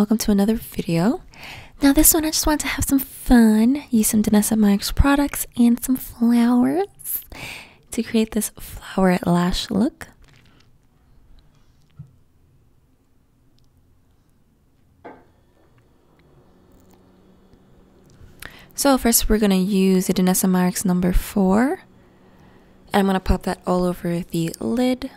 welcome to another video. Now this one I just wanted to have some fun, use some Danessa Myricks products and some flowers to create this flower lash look. So first we're going to use the Danessa Myricks number 4 and I'm going to pop that all over the lid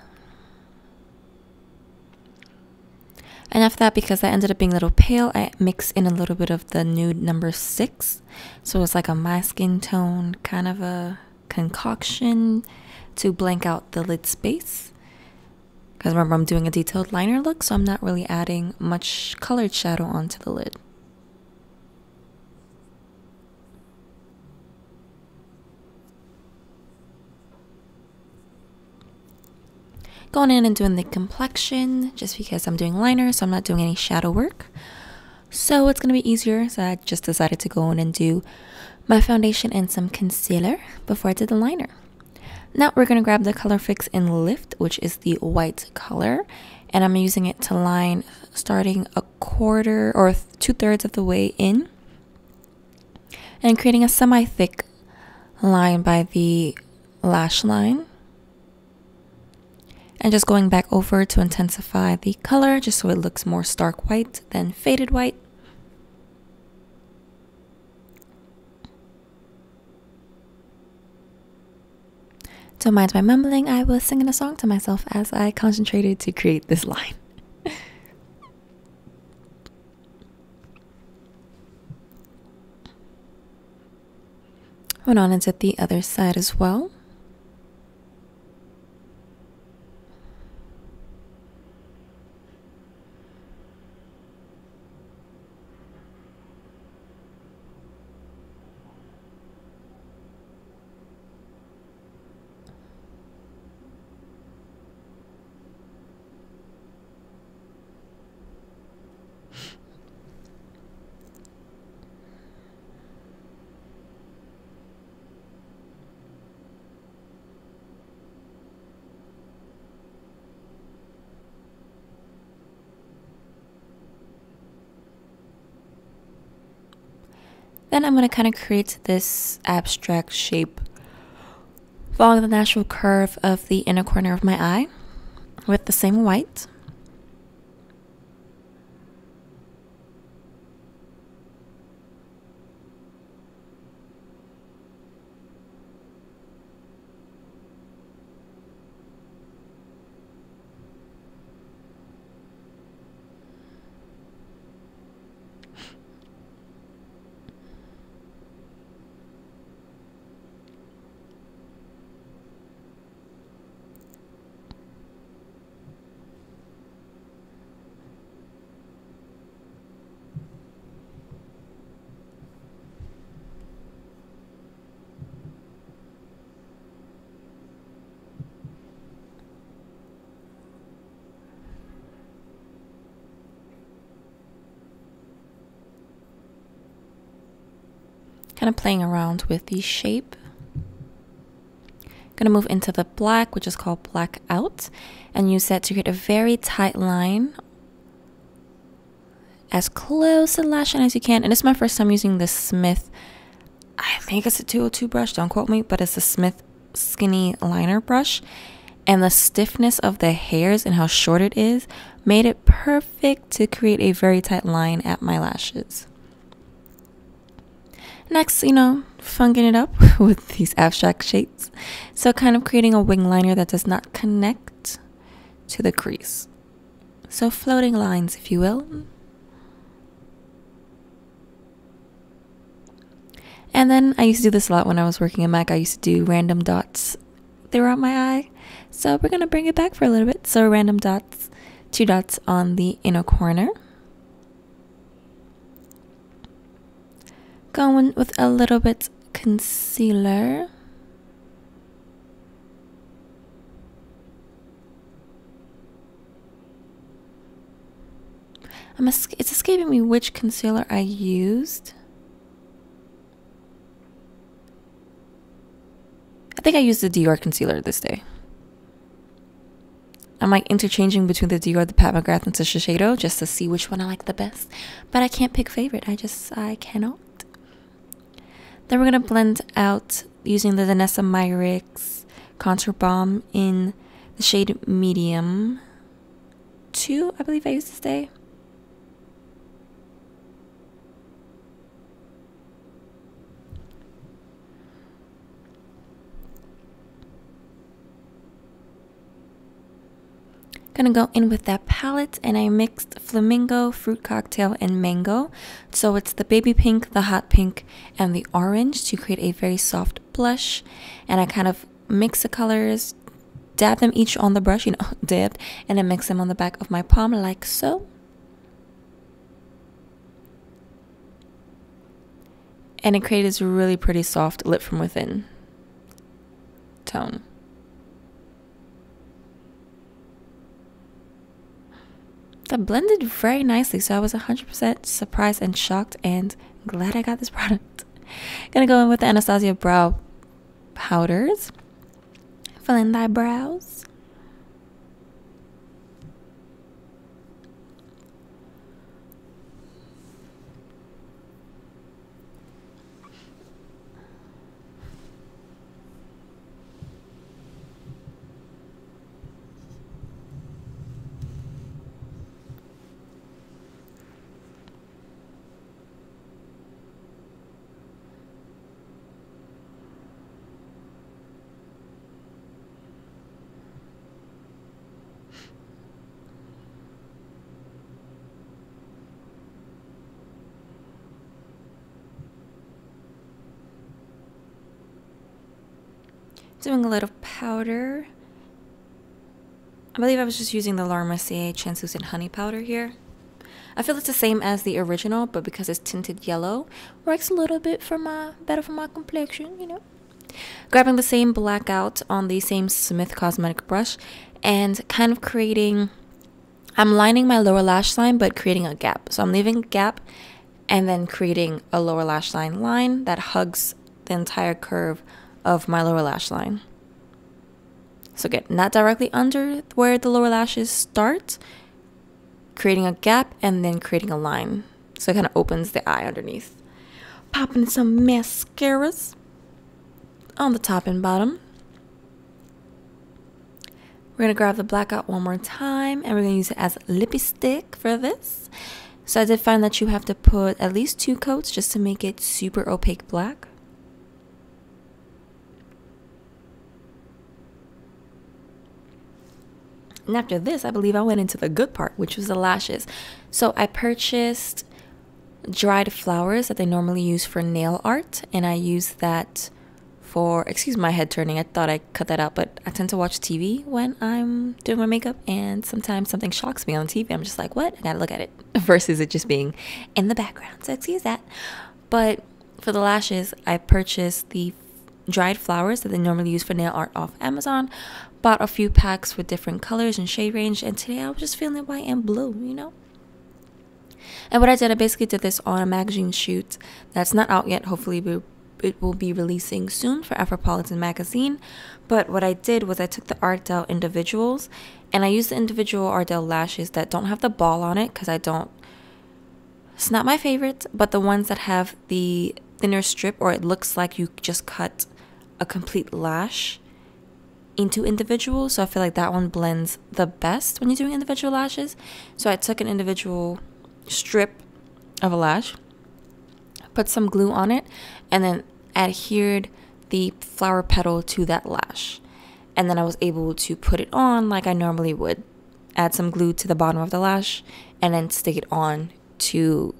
And after that, because that ended up being a little pale, I mix in a little bit of the nude number six. So it's like a masking tone, kind of a concoction to blank out the lid space. Because remember, I'm doing a detailed liner look, so I'm not really adding much colored shadow onto the lid. Going in and doing the complexion just because I'm doing liner, so I'm not doing any shadow work. So it's going to be easier, so I just decided to go in and do my foundation and some concealer before I did the liner. Now we're going to grab the Color Fix and Lift, which is the white color, and I'm using it to line starting a quarter or two thirds of the way in and creating a semi-thick line by the lash line and just going back over to intensify the color just so it looks more stark white than faded white. Don't mind my mumbling, I was singing a song to myself as I concentrated to create this line. Went on into the other side as well. Then I'm going to kind of create this abstract shape following the natural curve of the inner corner of my eye with the same white. Kind of playing around with the shape. Gonna move into the black, which is called black out, and use that to create a very tight line as close to the lash line as you can. And this is my first time using the Smith, I think it's a 202 brush, don't quote me, but it's a Smith skinny liner brush. And the stiffness of the hairs and how short it is made it perfect to create a very tight line at my lashes. Next, you know, funking it up with these abstract shapes. So, kind of creating a wing liner that does not connect to the crease. So, floating lines, if you will. And then I used to do this a lot when I was working at MAC. I used to do random dots throughout my eye. So, we're going to bring it back for a little bit. So, random dots, two dots on the inner corner. Going with a little bit concealer. I'm it's escaping me which concealer I used. I think I used the Dior concealer this day. I'm like interchanging between the Dior, the Pat McGrath, and the Shiseido just to see which one I like the best. But I can't pick favorite. I just, I cannot. Then we're going to blend out using the Danessa Myricks Contour Balm in the shade Medium 2, I believe I used to say. Gonna go in with that palette and I mixed flamingo, fruit cocktail, and mango. So it's the baby pink, the hot pink, and the orange to create a very soft blush. And I kind of mix the colors, dab them each on the brush, you know, dabbed, and then mix them on the back of my palm like so. And it created this really pretty soft lip from within tone. That blended very nicely. So I was 100% surprised and shocked and glad I got this product. Gonna go in with the Anastasia Brow Powders. Fill in thy brows. Doing a little powder. I believe I was just using the Laura Mercier Translucent Honey Powder here. I feel it's the same as the original, but because it's tinted yellow, works a little bit for my better for my complexion, you know. Grabbing the same blackout on the same Smith Cosmetic brush and kind of creating I'm lining my lower lash line but creating a gap. So I'm leaving a gap and then creating a lower lash line line that hugs the entire curve of my lower lash line. So again, not directly under where the lower lashes start, creating a gap and then creating a line. So it kind of opens the eye underneath. Popping some mascaras on the top and bottom. We're gonna grab the blackout one more time and we're gonna use it as lipstick for this. So I did find that you have to put at least two coats just to make it super opaque black. And after this, I believe I went into the good part, which was the lashes. So I purchased dried flowers that they normally use for nail art, and I use that for excuse my head turning. I thought I cut that out, but I tend to watch TV when I'm doing my makeup, and sometimes something shocks me on TV. I'm just like, what? I gotta look at it versus it just being in the background. So excuse that. But for the lashes, I purchased the dried flowers that they normally use for nail art off Amazon. Bought a few packs with different colors and shade range, and today I was just feeling white and blue, you know? And what I did, I basically did this on a magazine shoot that's not out yet. Hopefully, it will be releasing soon for Afropolitan magazine. But what I did was I took the Ardell individuals and I used the individual Ardell lashes that don't have the ball on it because I don't. It's not my favorite, but the ones that have the thinner strip or it looks like you just cut a complete lash into individual. So I feel like that one blends the best when you're doing individual lashes. So I took an individual strip of a lash, put some glue on it, and then adhered the flower petal to that lash. And then I was able to put it on like I normally would. Add some glue to the bottom of the lash and then stick it on to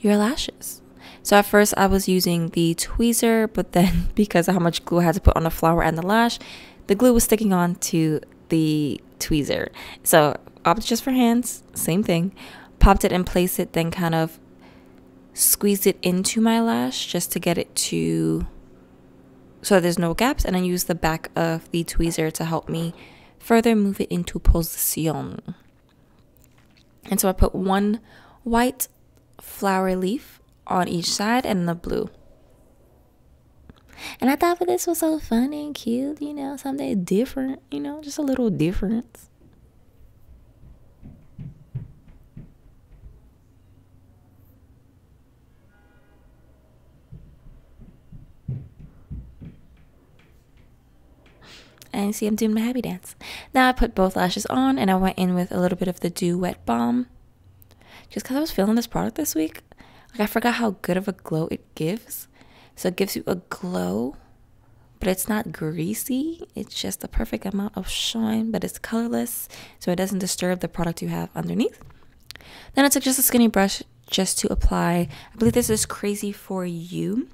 your lashes. So at first I was using the tweezer, but then because of how much glue I had to put on the flower and the lash, the glue was sticking on to the tweezer. So opted just for hands, same thing. Popped it and placed it, then kind of squeezed it into my lash just to get it to so there's no gaps and I use the back of the tweezer to help me further move it into position. And so I put one white flower leaf on each side and the blue. And I thought this was so funny and cute, you know, something different, you know, just a little difference. and see I'm doing my happy dance. Now I put both lashes on and I went in with a little bit of the Dew Wet Balm just because I was feeling this product this week. Like I forgot how good of a glow it gives. So it gives you a glow, but it's not greasy. It's just the perfect amount of shine, but it's colorless. So it doesn't disturb the product you have underneath. Then I took just a skinny brush just to apply. I believe this is Crazy For You.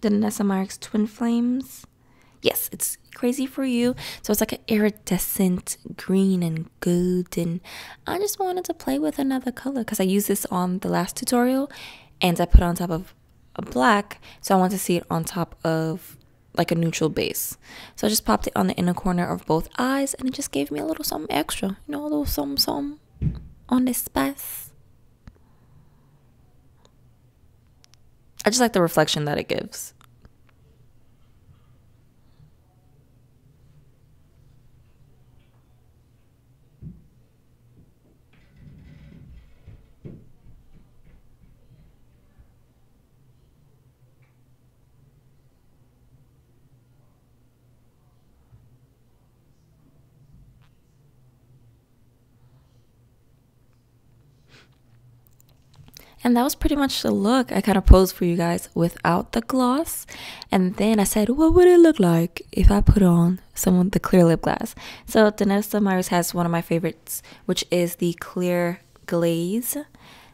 Danessa Myricks Twin Flames. Yes, it's Crazy For You. So it's like an iridescent green and gold. And I just wanted to play with another color because I used this on the last tutorial and I put on top of a black. So I want to see it on top of like a neutral base. So I just popped it on the inner corner of both eyes and it just gave me a little something extra. You know, a little something, something on this space. I just like the reflection that it gives. And that was pretty much the look I kind of posed for you guys without the gloss. And then I said, what would it look like if I put on some of the clear lip gloss? So Danessa Myricks has one of my favorites, which is the clear glaze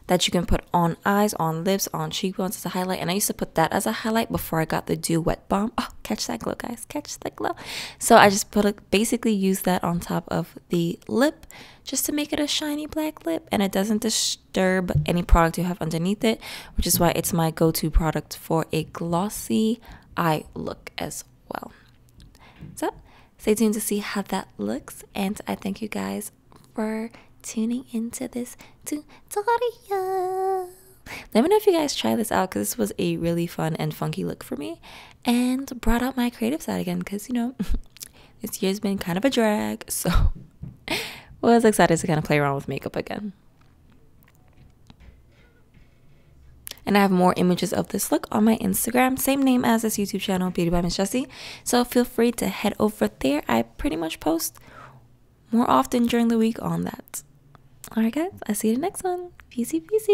that you can put on eyes, on lips, on cheekbones as a highlight. And I used to put that as a highlight before I got the Dew Wet Balm. Oh, catch that glow, guys. Catch that glow. So I just put it, basically use that on top of the lip just to make it a shiny black lip. And it doesn't disturb any product you have underneath it, which is why it's my go-to product for a glossy eye look as well. So stay tuned to see how that looks. And I thank you guys for tuning into this tutorial. Let me know if you guys try this out because this was a really fun and funky look for me and brought out my creative side again because, you know, this year's been kind of a drag. So was excited to kind of play around with makeup again. And I have more images of this look on my Instagram, same name as this YouTube channel, Beauty by Miss Jesse. So feel free to head over there. I pretty much post more often during the week on that. Alright, guys, I'll see you in the next one. Peace, peace.